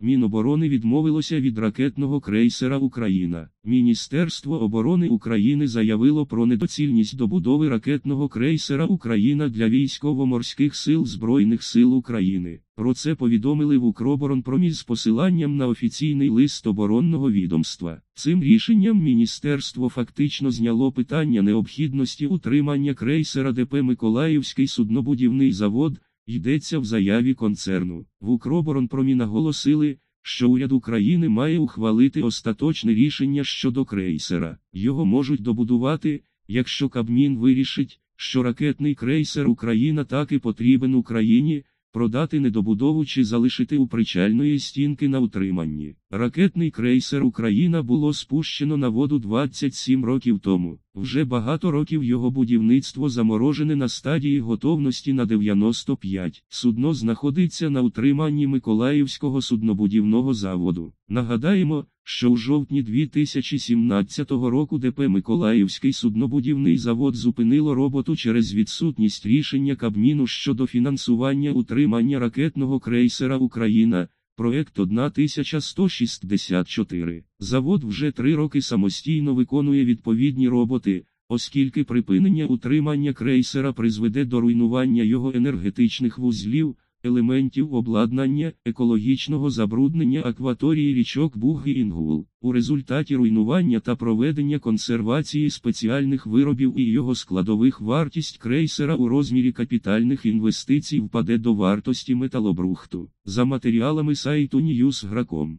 Міноборони відмовилося від ракетного крейсера Україна. Міністерство оборони України заявило про недоцільність добудови ракетного крейсера Україна для військово-морських сил Збройних сил України. Про це повідомили в Укроборонпромі з посиланням на офіційний лист оборонного відомства. Цим рішенням міністерство фактично зняло питання необхідності утримання крейсера ДП Миколаївський суднобудівний завод. Йдеться в заяві концерну. В Укроборонпромі наголосили, що уряд України має ухвалити остаточне рішення щодо крейсера. Його можуть добудувати, якщо Кабмін вирішить, що ракетний крейсер Україна таки потрібен Україні, продати недобудову чи залишити у причальної стінки на утриманні. Ракетний крейсер Україна було спущено на воду 27 років тому. Вже багато років його будівництво заморожене на стадії готовності на 95. Судно знаходиться на утриманні Миколаївського суднобудівного заводу. Нагадаємо, що у жовтні 2017 року ДП Миколаївський суднобудівний завод зупинило роботу через відсутність рішення Кабміну щодо фінансування утримання ракетного крейсера Україна. Проект 1164. Завод вже три роки самостійно виконує відповідні роботи, оскільки припинення утримання крейсера призведе до руйнування його енергетичних вузлів, елементів обладнання, екологічного забруднення акваторії річок Буг і Інгул. У результаті руйнування та проведення консервації спеціальних виробів і його складових вартість крейсера у розмірі капітальних інвестицій впаде до вартості металобрухту. За матеріалами сайту Newsgracom.